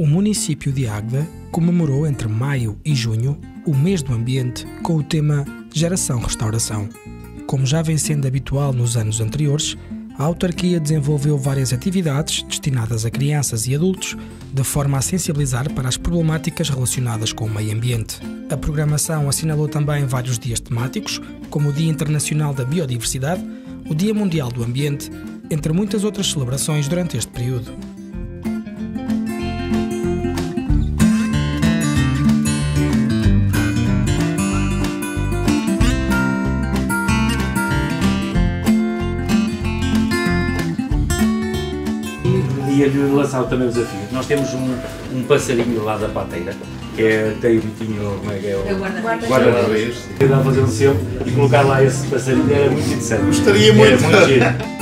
O município de Águeda comemorou entre maio e junho o mês do ambiente com o tema Geração Restauração. Como já vem sendo habitual nos anos anteriores, a autarquia desenvolveu várias atividades destinadas a crianças e adultos, de forma a sensibilizar para as problemáticas relacionadas com o meio ambiente. A programação assinalou também vários dias temáticos, como o Dia Internacional da Biodiversidade, o Dia Mundial do Ambiente, entre muitas outras celebrações durante este período. Ia-lhe lançar também o desafio. Nós temos um, um passarinho lá da pateira, que é, tem o bitinho, como é que é? O guarda-redes. Guarda-redes. Guarda a fazer um selo e colocar lá esse passarinho era muito interessante. Gostaria muito. Era muito giro.